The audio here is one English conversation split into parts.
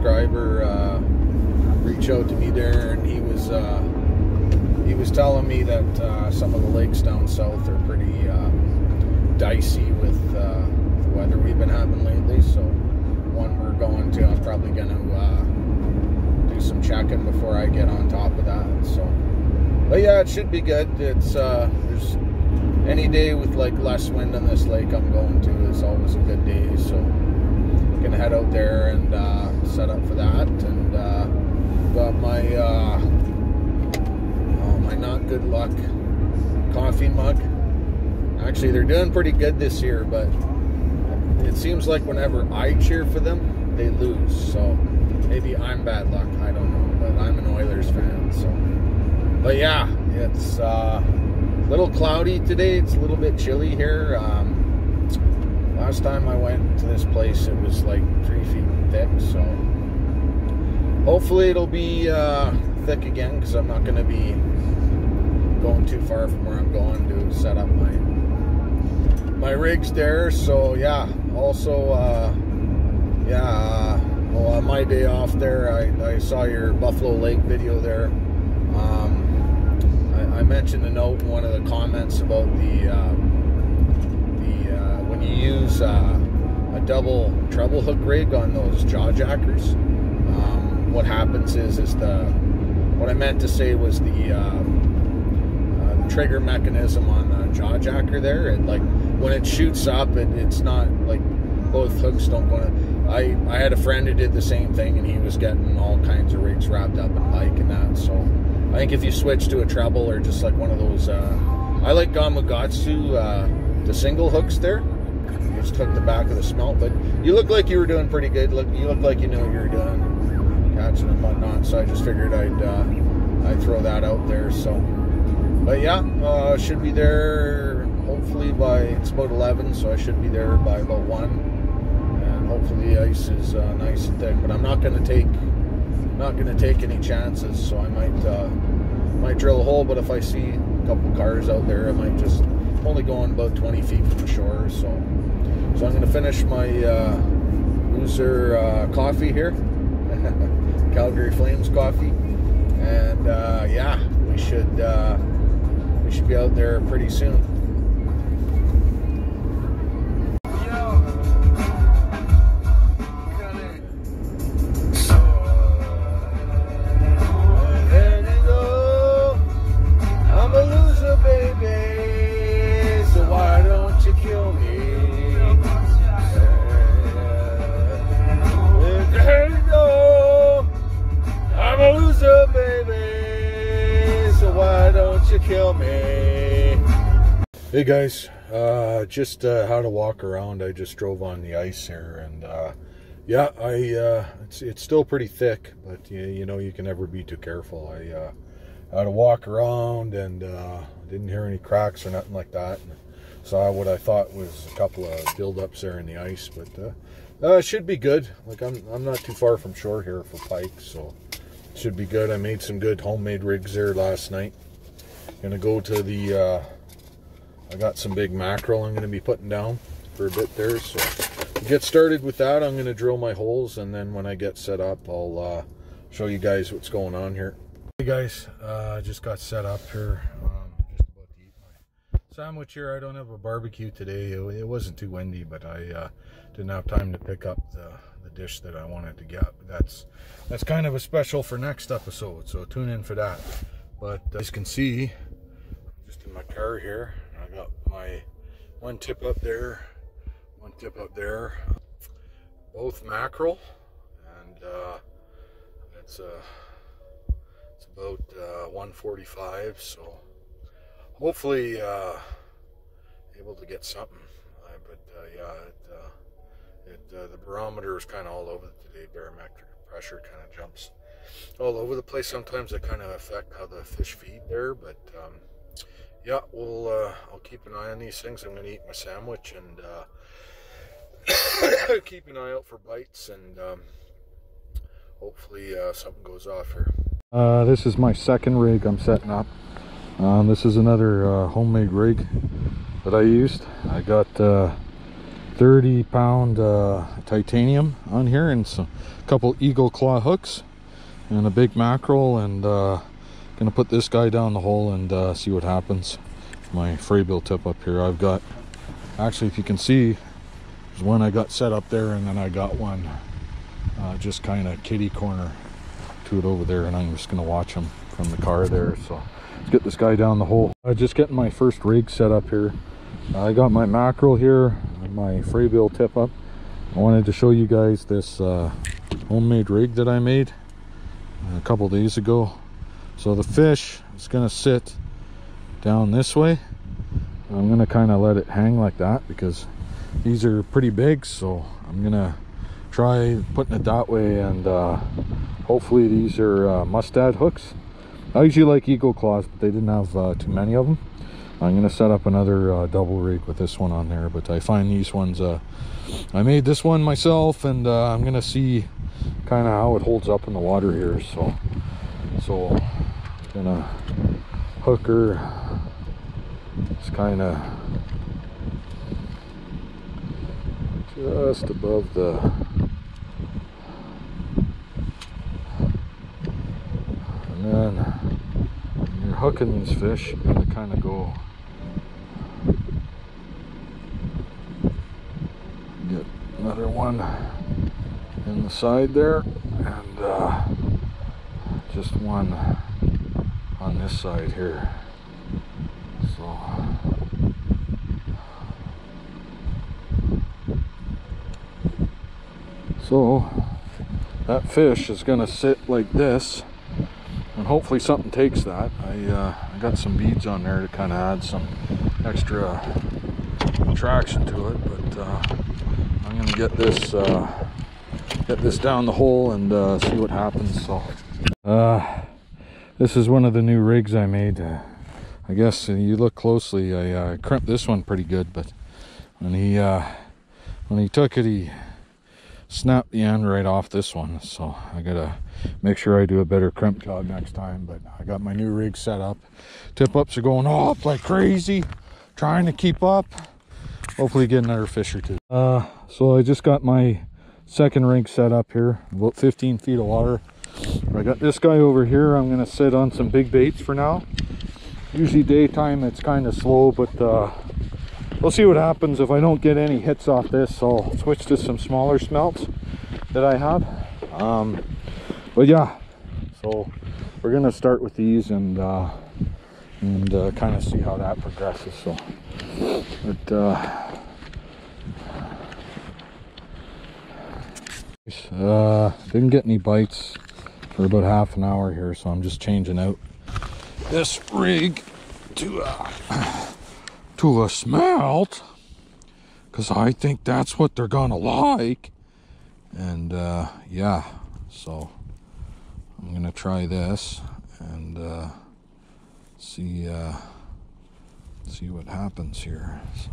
subscriber uh, reach out to me there, and he was uh, he was telling me that uh, some of the lakes down south are pretty uh, dicey with uh, the weather we've been having lately. So one we're going to, I'm probably going to uh, do some checking before I get on top of that. So, but yeah, it should be good. It's there's any day with like less wind on this lake I'm going to is always a good day. So gonna head out there and uh, set up for that. And uh, got my uh, oh, my not good luck coffee mug. Actually, they're doing pretty good this year, but it seems like whenever I cheer for them, they lose. So maybe I'm bad luck. I don't know, but I'm an Oilers fan. So, but yeah, it's uh, a little cloudy today. It's a little bit chilly here. Um, last time I went to this place, it was like three feet thick. So hopefully it'll be uh, thick again because I'm not going to be going too far from where I'm going to set up my my rigs there. So yeah, also uh, yeah, uh, well, on my day off there, I, I saw your Buffalo Lake video there. Um, I, I, mentioned a note in one of the comments about the uh, the uh, when you use uh, a double treble hook rig on those jaw jackers. Um, what happens is is the what I meant to say was the uh, trigger mechanism on the jaw jacker there and like when it shoots up it, it's not like both hooks don't go to I, I had a friend who did the same thing and he was getting all kinds of rigs wrapped up in pike and that so I think if you switch to a treble or just like one of those uh, I like Gamakatsu uh, the single hooks there just hook the back of the smelt but you look like you were doing pretty good look you look like you know what you were doing catching and whatnot so I just figured I'd uh, I'd throw that out there so but yeah, uh, should be there hopefully by it's about 11, so I should be there by about one. And hopefully the ice is uh, nice and thick. But I'm not going to take not going to take any chances, so I might uh, might drill a hole. But if I see a couple cars out there, I might just only going about 20 feet from the shore. So so I'm going to finish my uh, loser uh, coffee here, Calgary Flames coffee, and uh, yeah, we should. Uh, we should be out there pretty soon. Kill me. Hey guys, uh, just uh, how to walk around. I just drove on the ice here, and uh, yeah, I uh, it's it's still pretty thick, but you, you know you can never be too careful. I uh, had to walk around and uh, didn't hear any cracks or nothing like that. And saw what I thought was a couple of buildups there in the ice, but uh, should be good. Like I'm I'm not too far from shore here for pike, so should be good. I made some good homemade rigs there last night. Gonna go to the, uh, I got some big mackerel I'm gonna be putting down for a bit there. So get started with that. I'm gonna drill my holes and then when I get set up, I'll uh, show you guys what's going on here. Hey guys, uh, just got set up here. Um, just about to eat my sandwich here. I don't have a barbecue today. It, it wasn't too windy, but I uh, didn't have time to pick up the, the dish that I wanted to get. That's that's kind of a special for next episode. So tune in for that. But uh, as you can see, just in my car here. I got my one tip up there, one tip up there, both mackerel, and uh, it's uh, it's about uh, 145. So hopefully uh, able to get something. But uh, yeah, it, it the barometer is kind of all over today. Barometric pressure kind of jumps all over the place. Sometimes it kind of affect how the fish feed there, but um, yeah, we'll uh, I'll keep an eye on these things. I'm gonna eat my sandwich and uh, keep an eye out for bites and um, hopefully uh, something goes off here. Uh, this is my second rig I'm setting up. Um, this is another uh, homemade rig that I used. I got uh, 30 pound titanium on here and some couple eagle claw hooks and a big mackerel and uh, gonna put this guy down the hole and uh, see what happens. My Frabill tip up here. I've got actually if you can see there's one I got set up there and then I got one uh, just kind of kitty corner to it over there and I'm just gonna watch him from the car there. So let's get this guy down the hole. I'm just getting my first rig set up here. I got my mackerel here my Frabill tip up. I wanted to show you guys this uh, homemade rig that I made a couple days ago. So the fish is gonna sit down this way. I'm gonna kind of let it hang like that because these are pretty big so I'm gonna try putting it that way and uh, hopefully these are uh, mustad hooks. I usually like eagle claws but they didn't have uh, too many of them I'm gonna set up another uh, double rig with this one on there but I find these ones uh, I made this one myself and uh, I'm gonna see kind of how it holds up in the water here so so gonna hook her it's kind of just above the and then when you're hooking these fish you gotta kind of go get another one the side there and uh, just one on this side here. So. So that fish is going to sit like this and hopefully something takes that. I, uh, I got some beads on there to kind of add some extra traction to it but uh, I'm gonna get this uh, get this down the hole and uh, see what happens so. Uh, this is one of the new rigs I made. Uh, I guess you look closely I uh, crimped this one pretty good but when he when he took it he snapped the end right off this one so I gotta make sure I do a better crimp job next time but I got my new rig set up. Tip ups are going off like crazy trying to keep up. Hopefully get another fish or two. Uh, so I just got my second rig set up here about 15 feet of water. I got this guy over here I'm gonna sit on some big baits for now. Usually daytime it's kind of slow but uh, we'll see what happens. If I don't get any hits off this I'll switch to some smaller smelts that I have. Um, but yeah so we're gonna start with these and uh, and uh, kind of see how that progresses so. But uh, uh, didn't get any bites for about half an hour here so I'm just changing out this rig to a, to a smelt because I think that's what they're gonna like. And uh, yeah so I'm gonna try this and uh, see uh, see what happens here so.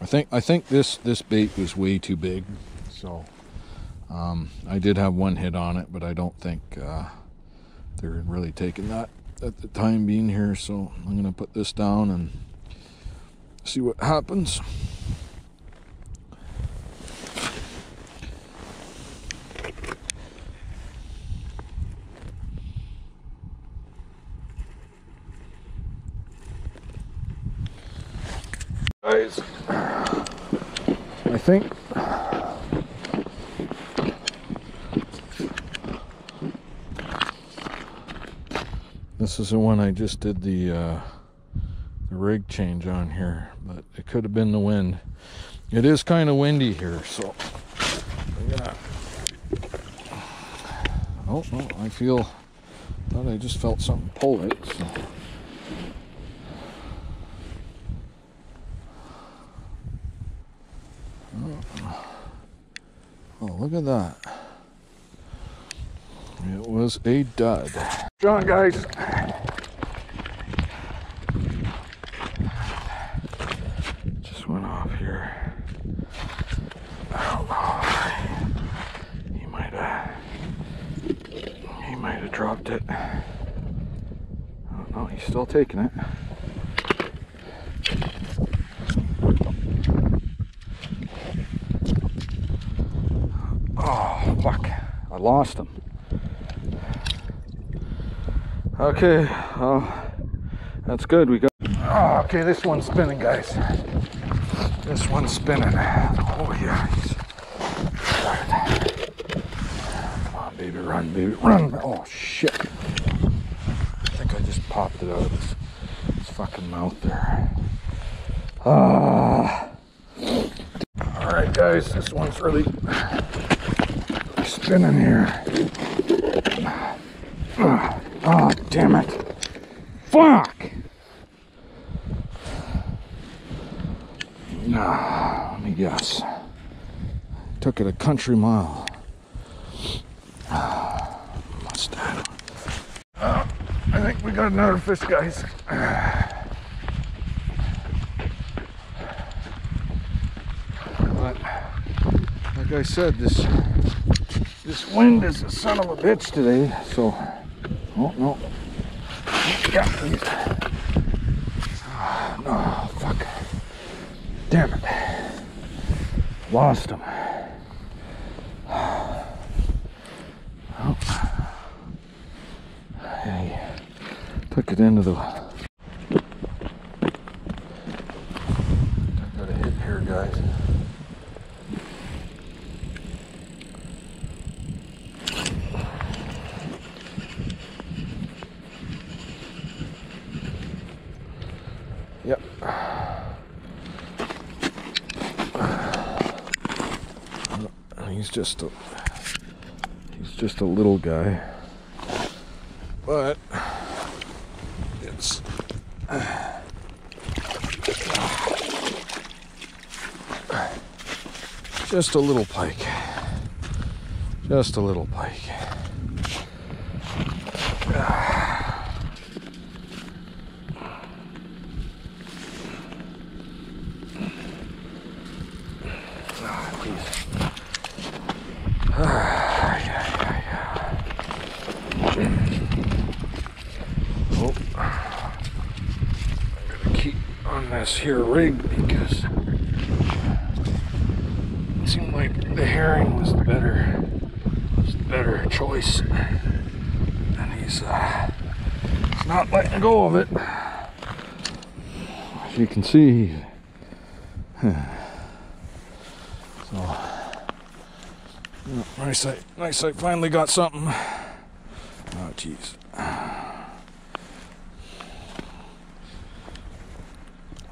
I think I think this this bait was way too big so um, I did have one hit on it but I don't think uh, they're really taking that at the time being here so I'm gonna put this down and see what happens. Guys, I think this is the one I just did the uh, the rig change on here, but it could have been the wind. It is kind of windy here, so gonna. Oh no, I feel. Thought I just felt something pull it. So. Oh. oh, look at that. It was a dud. John, guys. it. Oh, no, he's still taking it. Oh, fuck. I lost them. Okay, oh, that's good. We got. Oh, okay, this one's spinning, guys. This one's spinning. Oh, yeah. Come on, baby, run, baby, run. Oh, shit. I just popped it out of his, his fucking mouth there. Ah. All right, guys, this one's really spinning here. Oh, damn it. Fuck! Nah, let me guess. Took it a country mile. Must have. Uh, I we got another fish, guys. But, like I said, this this wind is a son of a bitch today, so Oh, no. Yeah, please. Oh, ah, no, fuck. Damn it. Lost him. Oh. He took it into the I got a hit here, guys. Yep. He's just a he's just a little guy. But it's just a little pike. Just a little pike. Here rig because it seemed like the herring was the better was the better choice and he's uh he's go of it as you can see so nice I nice I finally got something oh jeez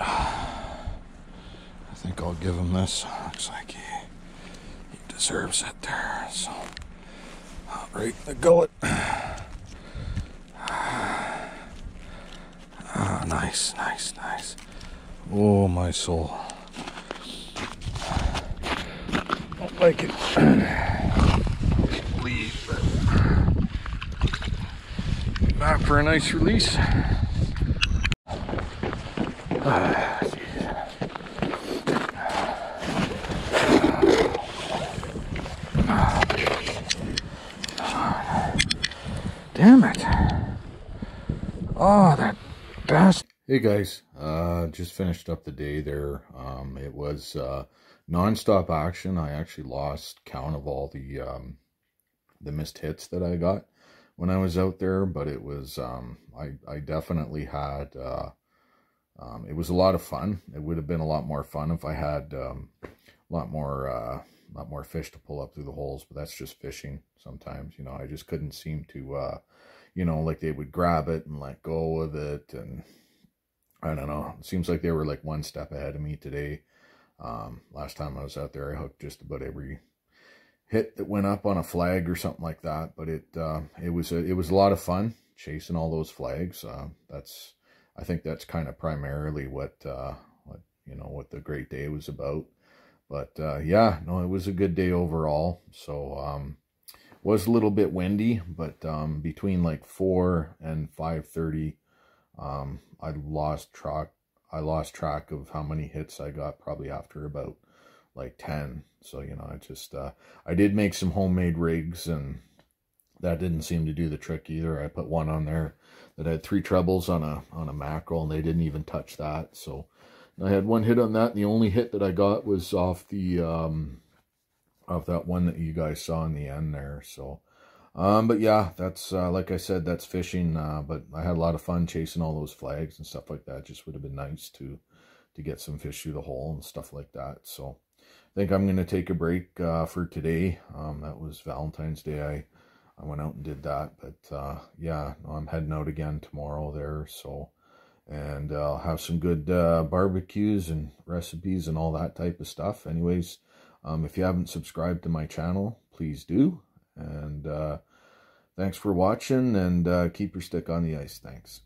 I think I'll give him this. Looks like he, he deserves it there. So, right in the gullet. Ah, nice, nice, nice. Oh, my soul. I Don't like it. Leave. Back for a nice release. Ah. Damn it. Oh, that Hey guys, uh, just finished up the day there. Um, it was uh, non-stop action. I actually lost count of all the um, the missed hits that I got when I was out there, but it was um, I I definitely had uh, um, it was a lot of fun. It would have been a lot more fun if I had um, a lot more uh, lot more fish to pull up through the holes, but that's just fishing sometimes. You know, I just couldn't seem to, uh, you know, like they would grab it and let go of it. And I don't know. It seems like they were like one step ahead of me today. Um, last time I was out there, I hooked just about every hit that went up on a flag or something like that. But it, uh, it was, a, it was a lot of fun chasing all those flags. Uh, that's, I think that's kind of primarily what, uh, what, you know, what the great day was about. But uh, yeah, no, it was a good day overall. So um, was a little bit windy, but um, between like four and five thirty, um, I lost track. I lost track of how many hits I got. Probably after about like ten. So you know, I just uh, I did make some homemade rigs and that didn't seem to do the trick either. I put one on there that had three trebles on a on a mackerel, and they didn't even touch that. So I had one hit on that, and the only hit that I got was off the um, off that one that you guys saw in the end there. So, um, but yeah, that's uh, like I said, that's fishing. Uh, but I had a lot of fun chasing all those flags and stuff like that. Just would have been nice to to get some fish through the hole and stuff like that. So, I think I'm going to take a break uh, for today. Um, that was Valentine's Day. I I went out and did that. But uh, yeah, I'm heading out again tomorrow there. So, and uh, I'll have some good uh, barbecues and recipes and all that type of stuff. Anyways, um, if you haven't subscribed to my channel, please do. And uh, thanks for watching and uh, keep your stick on the ice. Thanks.